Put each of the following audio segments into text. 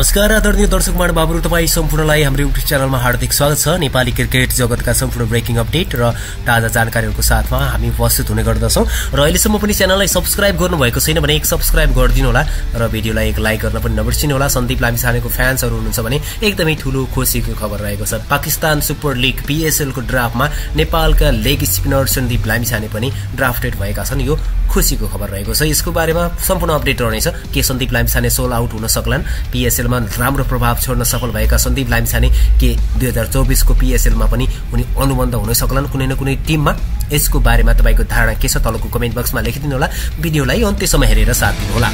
नमस्कार आदरणीय दर्शक महानुभावहरू तपाईँ सम्पूर्णलाई हाम्रो युट्युब च्यानलमा हार्दिक स्वागत छ। नेपाली क्रिकेट जगतका सम्पूर्ण ब्रेकिङ अपडेट र ताजा जानकारीहरूको साथमा हामी उपस्थित हुने गर्दछौँ। र अहिलेसम्म पनि च्यानललाई सब्सक्राइब गर्नुभएको छैन भने एक सब्सक्राइब गरिदिनु होला र भिडियोलाई एक लाइक गर्न पनि नबिर्सिनु होला सन्दीप लामिछानेको फ्यान्सहरू हुनुहुन्छ भने एकदमै ठूलो खुसीको खबर रहेको छ। पाकिस्तान सुपर लिग पिएसएलको ड्राफ्टमा नेपालका लेग स्पिनर सन्दीप लामिछाने पनि ड्राफ्टेड भएका छन्। यो खुसीको खबर रहेको छ। यसको बारेमा सम्पूर्ण अपडेट रहनेछ। के सन्दीप लामिछाने सोल आउट हुन सक्लान्? पिएसएलमा राम्रो प्रभाव छोड्न सफल भएका सन्दीप लामिछाने के दुई हजार चौबिसको पिएसएलमा पनि उनी अनुबन्ध हुन सक्लान्। कुनै न कुनै टिममा यसको बारेमा तपाईँको धारणा के छ तलको कमेन्ट बक्समा लेखिदिनु होला भिडियोलाई अन्त्यसम्म हेरेर साथ दिनुहोला।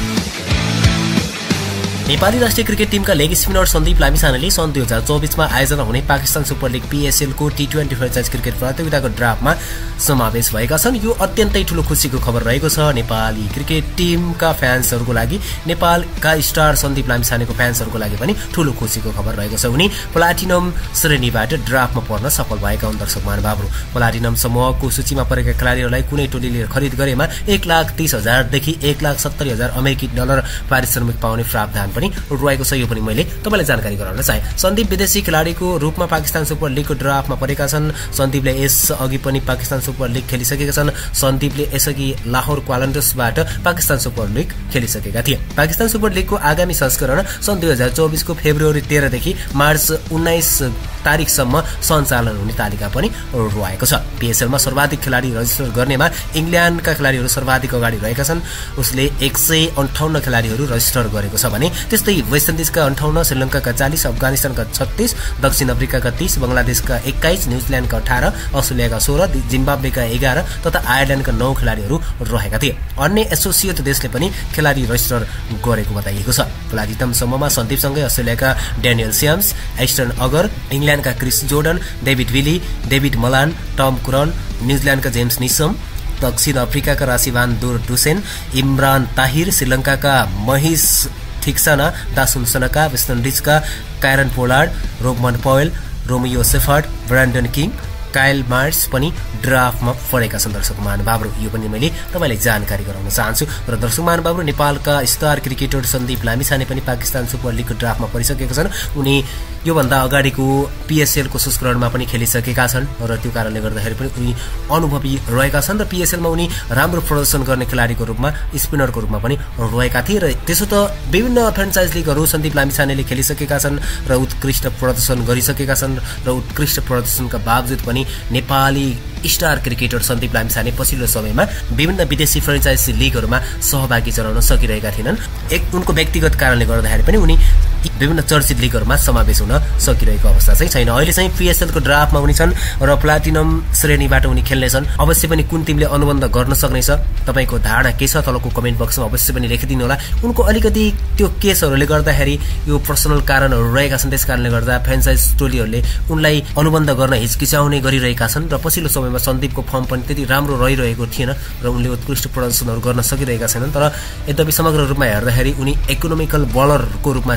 नेपाली राष्ट्रिय क्रिकेट टिमका लेग स्पिनर सन्दीप लामिछानेले सन् दुई हजार चौबिसमा आयोजना हुने पाकिस्तान सुपर लिग पिएसएलको टी ट्वेन्टी फ्रेन्चाइज क्रिकेट प्रतियोगिताको ड्राफ्टमा समावेश भएका छन्। यो अत्यन्तै ठूलो खुसीको खबर रहेको छ। नेपाली क्रिकेट टिमका फ्यान्सहरूको लागि नेपालका स्टार सन्दीप लामिछानेको फ्यान्सहरूको लागि पनि ठूलो खुसीको खबर रहेको छ। उनी प्लाटिनम श्रेणीबाट ड्राफ्टमा पर्न सफल भएका हुन्। दर्शक महानुभावहरू प्लाटिनम समूहको सूचीमा परेका खेलाडीहरूलाई कुनै टोलीले खरिद गरेमा एक लाख तीस हजारदेखि एक लाख सत्तरी हजार अमेरिकी डलर पारिश्रमिक पाउने प्रावधान पनि रहेको छ यो पनि मैले तपाईँलाई जानकारी गराउन चाहे। सन्दीप विदेशी खेलाडीको रूपमा पाकिस्तान सुपर लिगको ड्राफ्टमा परेका छन्। सन्दीपले यस अघि पनि पाकिस्तान सुपर लिग खेलिसकेका छन्। सन्दीपले यसअघि लाहोर क्वालन्टसबाट पाकिस्तान सुपर लिग खेलिसकेका थिए। पाकिस्तान सुपर लिगको आगामी संस्करण सन् दुई हजार चौबिसको फेब्रुअरी तेह्रदेखि मार्च उन्नाइस तारिकसम्म सञ्चालन हुने तालिका पनि रहेको छ। पिएसएलमा सर्वाधिक खेलाडी रजिस्टर गर्नेमा इङ्ल्यान्डका खेलाडीहरू सर्वाधिक अगाडि रहेका छन्। उसले एक सय अन्ठाउन्न खेलाडीहरू रजिस्टर गरेको छ भने त्यस्तै वेस्ट इन्डिजका अन्ठाउन्न श्रीलङ्काका चालिस अफगानिस्तानका छत्तिस दक्षिण अफ्रिकाका तीस बङ्गलादेशका एक्काइस न्युजिल्यान्डका अठार अस्ट्रेलियाका सोह्र जिम्बाब्वेका एघार तथा आयरल्यान्डका नौ खेलाडीहरू रहेका थिए। अन्य एसोसिएट देशले पनि खेलाडी रजिस्टर गरेको बताइएको छ। प्लाटिटम समूहमा सन्दीपसँगै अस्ट्रेलियाका Daniel Sams astern Agar इङ्ल्यान्डका Chris Jordan David Willey David Malan Tom Curran न्युजिल्यान्डका James Neesham दक्षिण अफ्रिकाका Rassie van der Dussen Imran Tahir श्रीलङ्काका Maheesh Theekshana Dasun Shanaka West इन्डिजका Kieron Pollard Rovman Powell Romario Shepherd Brandon King Kyle Mayers पनि ड्राफ्टमा परेका छन् दर्शक महानुभावहरू यो पनि मैले तपाईँलाई जानकारी गराउन चाहन्छु। र दर्शक महानुभावहरू नेपालका स्टार क्रिकेटर सन्दीप लामिछाने पनि पाकिस्तान सुपर लिगको ड्राफ्टमा परिसकेका छन्। उनी योभन्दा अगाडिको पिएसएलको संस्करणमा पनि खेलिसकेका छन् र त्यो कारणले गर्दाखेरि पनि उनी अनुभवी रहेका छन्। र पिएसएलमा उनी राम्रो प्रदर्शन गर्ने खेलाडीको रूपमा स्पिनरको रूपमा पनि रहेका थिए। र त्यसो त विभिन्न फ्रेन्चाइज लिगहरू सन्दीप लामिछानेले खेलिसकेका छन् र उत्कृष्ट प्रदर्शन गरिसकेका छन् र उत्कृष्ट प्रदर्शनका बावजुद पनि नेपाली स्टार क्रिकेटर सन्दीप लामिछाने पछिल्लो समयमा विभिन्न विदेशी फ्रेन्चाइजी लिगहरूमा सहभागी जनाउन सकिरहेका थिएनन्। एक उनको व्यक्तिगत कारणले गर्दाखेरि पनि उनी विभिन्न चर्चित लिगहरूमा समावेश हुन सकिरहेको अवस्था चाहिँ छैन। अहिले चाहिँ पिएसएलको ड्राफ्टमा उनी छन् र प्लाटिनम श्रेणीबाट उनी खेल्नेछन्। अवश्य पनि कुन टिमले अनुबन्ध गर्न सक्नेछ तपाईँको धारणा के छ तलको कमेन्ट बक्समा अवश्य पनि लेखिदिनु होला। उनको अलिकति त्यो केसहरूले गर्दाखेरि यो पर्सनल कारणहरू रहेका छन् त्यस कारणले गर्दा फ्रेन्चाइज टोलीहरूले उनलाई अनुबन्ध गर्न हिचकिचाउने गरिरहेका छन् र पछिल्लो समयमा सन्दीपको फर्म पनि त्यति राम्रो रहिरहेको थिएन र उनले उत्कृष्ट प्रदर्शनहरू गर्न सकिरहेका छैनन्। तर यद्यपि समग्र रूपमा हेर्दाखेरि उनी इकोनोमिकल बलरको रूपमा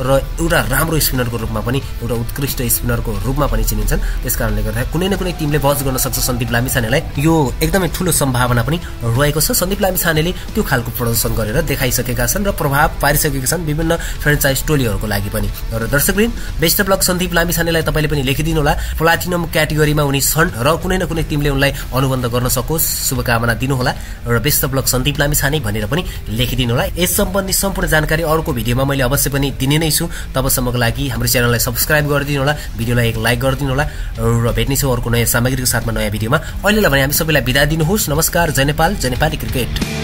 र एउटा राम्रो स्पिनरको रूपमा पनि एउटा उत्कृष्ट स्पिनरको रूपमा पनि चिनिन्छन्। त्यस कारणले गर्दा कुनै न कुनै टिमले बच गर्न सक्छ सन्दीप लामिछानेलाई। यो एकदमै ठूलो सम्भावना पनि रहेको छ। सन्दीप लामिछानेले त्यो खालको प्रदर्शन गरेर देखाइसकेका छन् र प्रभाव पारिसकेका छन् विभिन्न फ्रेन्चाइज टोलीहरूको लागि पनि। र दर्शकवृन्द बेस्ट ब्लक सन्दीप लामिछानेलाई तपाईँले पनि लेखिदिनु होला। प्लाटिनम क्याटेगोरीमा उनी छन् र कुनै न कुनै टिमले उनलाई अनुबन्ध गर्न सकोस्। शुभकामना दिनुहोला र बेस्ट ब्लक सन्दीप लामिछाने भनेर पनि लेखिदिनु होला। यस सम्बन्धी सम्पूर्ण जानकारी अर्को भिडियोमा मैले अवश्य पनि दिने नै छु। तबसम्मको लागि हाम्रो च्यानललाई सब्सक्राइब गरिदिनु होला भिडियोलाई एक लाइक गरिदिनु होला र भेट्नेछौँ अर्को नयाँ सामग्रीको साथमा नयाँ भिडियोमा। अहिलेलाई भने हामी सबैलाई बिदा दिनुहोस्। नमस्कार जय नेपाल जय नेपाली क्रिकेट।